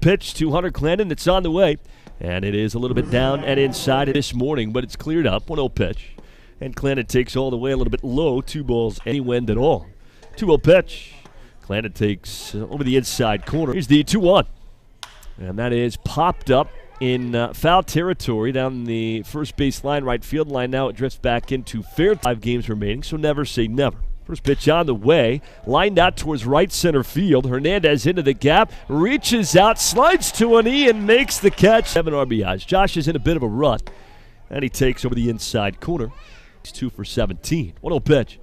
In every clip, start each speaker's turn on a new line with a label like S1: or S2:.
S1: Pitch to Hunter Clanin. It's on the way. And it is a little bit down and inside this morning, but it's cleared up. 1 0 pitch. And Clanin takes all the way a little bit low. Two balls, any wind at all. 2 0 pitch. Clanin takes uh, over the inside corner. Here's the 2 1. And that is popped up in uh, foul territory down the first base line, right field line. Now it drifts back into fair. Five games remaining, so never say never. First pitch on the way, lined out towards right center field. Hernandez into the gap, reaches out, slides to an E, and makes the catch. Seven RBIs. Josh is in a bit of a rut, and he takes over the inside corner. He's two for 17. 1 0 pitch.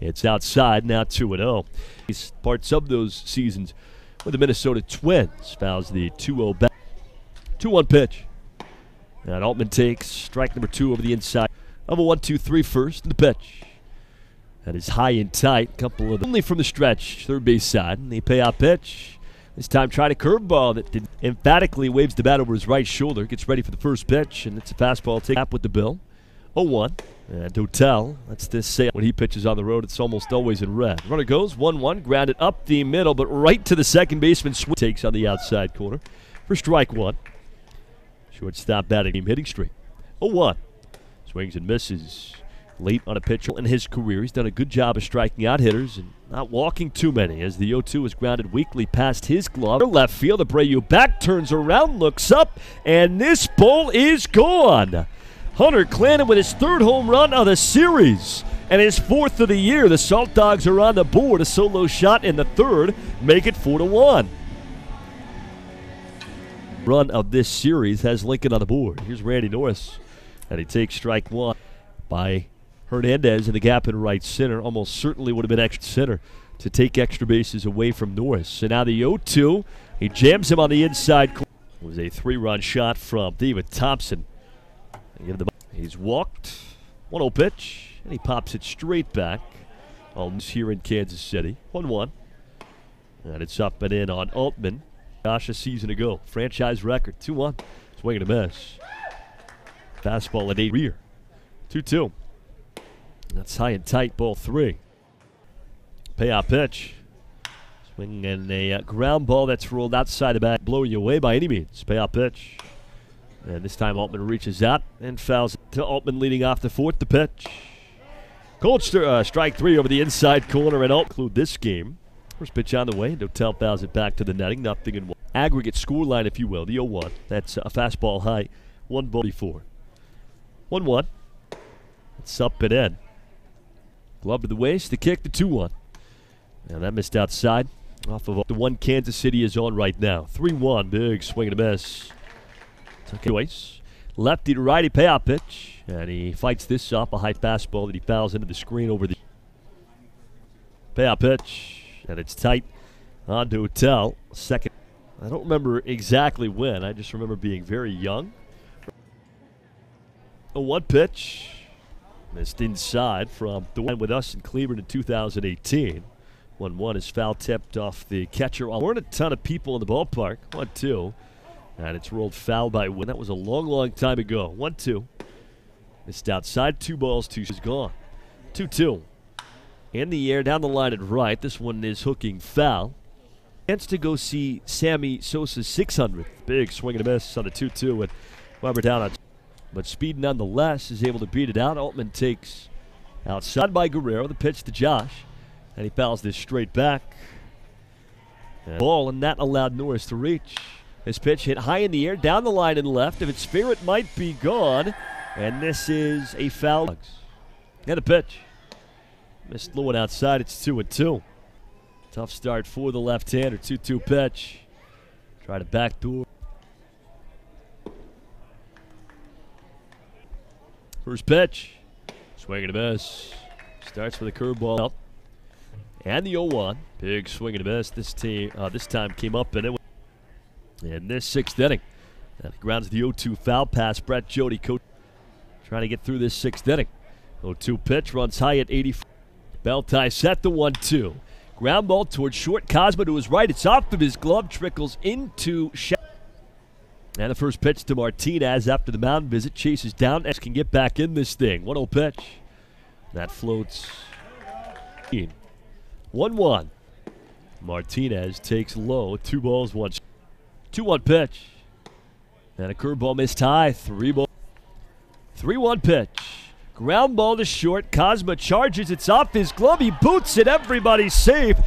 S1: It's outside, now 2 0. He's parts of those seasons with the Minnesota Twins. Fouls the 2 0 back. 2 1 pitch. And Altmann takes strike number two over the inside of a 1 2 3 first. And the pitch. That is high and tight. Couple of only from the stretch, third base side. And the payoff pitch. This time trying a curveball that did emphatically waves the bat over his right shoulder. Gets ready for the first pitch, and it's a fastball take up with the bill. 0 1. And Dotel, that's this say when he pitches on the road, it's almost always in red. Runner goes 1 1, grounded up the middle, but right to the second baseman. Sw- takes on the outside corner for strike one. Shortstop batting team hitting straight. 0 1. Swings and misses late on a pitch in his career. He's done a good job of striking out hitters and not walking too many as the 0 2 is grounded weakly past his glove. Left field, Abreu back, turns around, looks up, and this ball is gone. Hunter Clanin with his third home run of the series and his fourth of the year. The Salt Dogs are on the board. A solo shot in the third, make it 4 to 1. Run of this series has Lincoln on the board. Here's Randy Norris, and he takes strike one by Hernandez in the gap in right center. Almost certainly would have been extra center to take extra bases away from Norris. So now the 0 2, he jams him on the inside. Corner. It was a three run shot from David Thompson. He's walked, 1 0 pitch, and he pops it straight back. All here in Kansas City. 1 1. And it's up and in on Altmann. Gosh, a season ago. Franchise record 2 1. Swing and a miss. Fastball at 8 rear. 2 2. That's high and tight, ball three. Payoff pitch. Swing and a uh, ground ball that's rolled outside the bat. Blow you away by any means. Payoff pitch. And this time Altmann reaches out and fouls it to Altmann leading off the fourth. The pitch. Cold st- uh, strike three over the inside corner and Alt include this game. First pitch on the way. Dotel fouls it back to the netting. Nothing in one. Aggregate score line, if you will. The 0 1. That's a fastball high. One ball before. 1 1. It's up and in. Glove to the waist, the kick, the 2 1. And that missed outside. Off of the one Kansas City is on right now. 3 1. Big swing and a miss. Took twice. Lefty to righty payoff pitch. And he fights this off a high fastball that he fouls into the screen over the payoff pitch. And it's tight on to Dotel. Second. I don't remember exactly when. I just remember being very young. A one pitch. Missed inside from the one with us in Cleveland in 2018. 1 1 is foul tipped off the catcher. There weren't a ton of people in the ballpark. 1 2. And it's rolled foul by Win. That was a long, long time ago. 1 2. Missed outside. Two balls, two is gone. 2 2. In the air, down the line at right. This one is hooking foul. Chance to go see Sammy Sosa's 600. Big swing and a miss on the 2 2. And Weber down on but Speed nonetheless is able to beat it out. Altmann takes outside by Guerrero. The pitch to Josh. And he fouls this straight back. And ball, and that allowed Norris to reach. His pitch hit high in the air, down the line and left. If it's fair, it might be gone. And this is a foul. And a pitch. Missed Lewin outside. It's 2 and 2. Tough start for the left hander. 2 2 pitch. Try to backdoor. First pitch. Swing and a miss. Starts with a curveball. And the 0-1. Big swing and a miss. This team uh, this time came up and it. In this sixth inning. And grounds the 0-2 foul pass. Brett Jody coach trying to get through this sixth inning. 0-2 pitch runs high at 84. Bell tie set the 1-2. Ground ball towards short. Cosma to his right. It's off of his glove. Trickles into and the first pitch to Martinez after the mound visit. Chases down. S can get back in this thing. 1 0 pitch. That floats. 1 1. Martinez takes low. Two balls, one. 2 1 pitch. And a curveball missed high. 3 ball. 3 1 pitch. Ground ball to short. Cosma charges. It's off his glove. He boots it. Everybody's safe.